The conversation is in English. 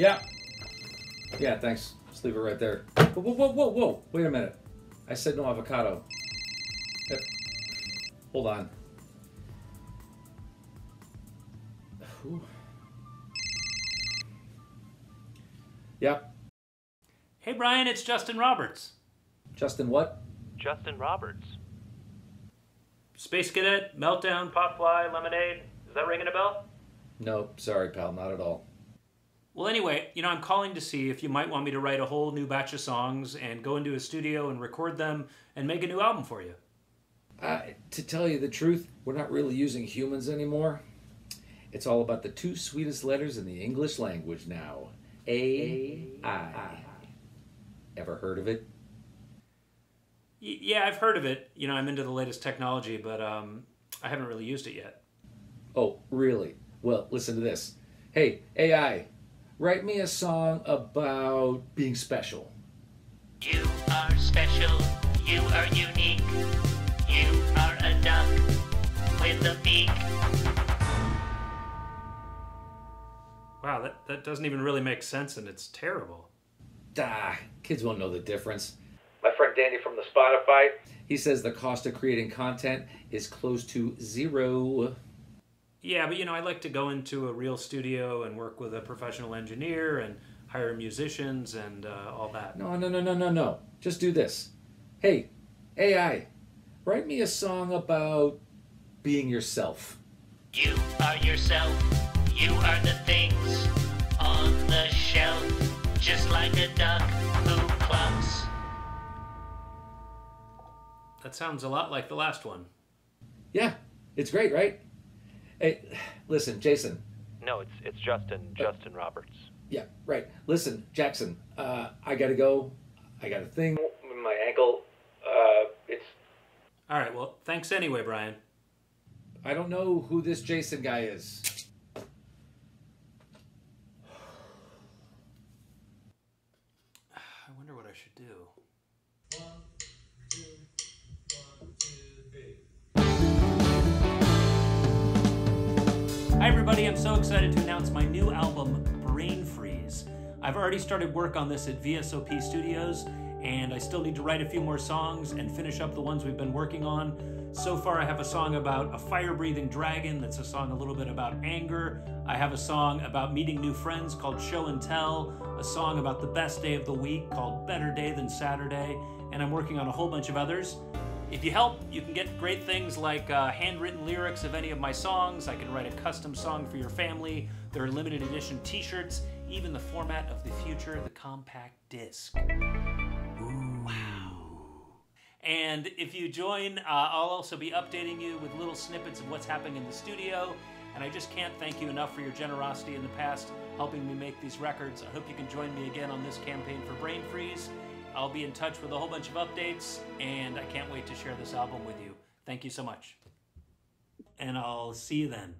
Yeah. Yeah, thanks. Just leave it right there. Whoa, whoa, whoa, whoa, whoa. Wait a minute. I said no avocado. Hold on. Whew. Yep. Hey Brian, it's Justin Roberts. Justin, what? Justin Roberts. Space Cadet, Meltdown, Popfly, Lemonade. Is that ringing a bell? No, sorry, pal, not at all. Well, anyway, you know, I'm calling to see if you might want me to write a whole new batch of songs and go into a studio and record them and make a new album for you. Uh, to tell you the truth, we're not really using humans anymore. It's all about the two sweetest letters in the English language now. A I. Ever heard of it? Y- yeah, I've heard of it. You know, I'm into the latest technology, but um, I haven't really used it yet. Oh, really? Well, listen to this. Hey, AI, write me a song about being special. You are special, you are unique. You are a duck with a beak. Wow, that, that doesn't even really make sense and it's terrible. Ah, kids won't know the difference. My friend Danny from the Spotify, he says the cost of creating content is close to zero. Yeah, but you know, I like to go into a real studio and work with a professional engineer and hire musicians and uh, all that. No, no, no, no, no, no. Just do this. Hey, AI, write me a song about being yourself. You are yourself, you are the things on the shelf. Just like a duck who clucks. That sounds a lot like the last one. Yeah, it's great, right? Hey, listen, Jason. No, it's it's Justin Justin Roberts. Yeah, right. Listen, Jackson. Uh, I gotta go. I got a thing. My ankle. Uh, it's. All right, well, thanks anyway, Brian. I don't know who this Jason guy is. I wonder what I should do. Everybody. I'm so excited to announce my new album, Brain Freeze. I've already started work on this at VSOP Studios, and I still need to write a few more songs and finish up the ones we've been working on. So far, I have a song about a fire breathing dragon that's a song a little bit about anger. I have a song about meeting new friends called Show and Tell, a song about the best day of the week called Better Day Than Saturday, and I'm working on a whole bunch of others. If you help, you can get great things like uh, handwritten lyrics of any of my songs. I can write a custom song for your family. There are limited edition t shirts, even the format of the future, the compact disc. Wow! And if you join, uh, I'll also be updating you with little snippets of what's happening in the studio. And I just can't thank you enough for your generosity in the past, helping me make these records. I hope you can join me again on this campaign for Brain Freeze. I'll be in touch with a whole bunch of updates, and I can't wait to share this album with you. Thank you so much. And I'll see you then.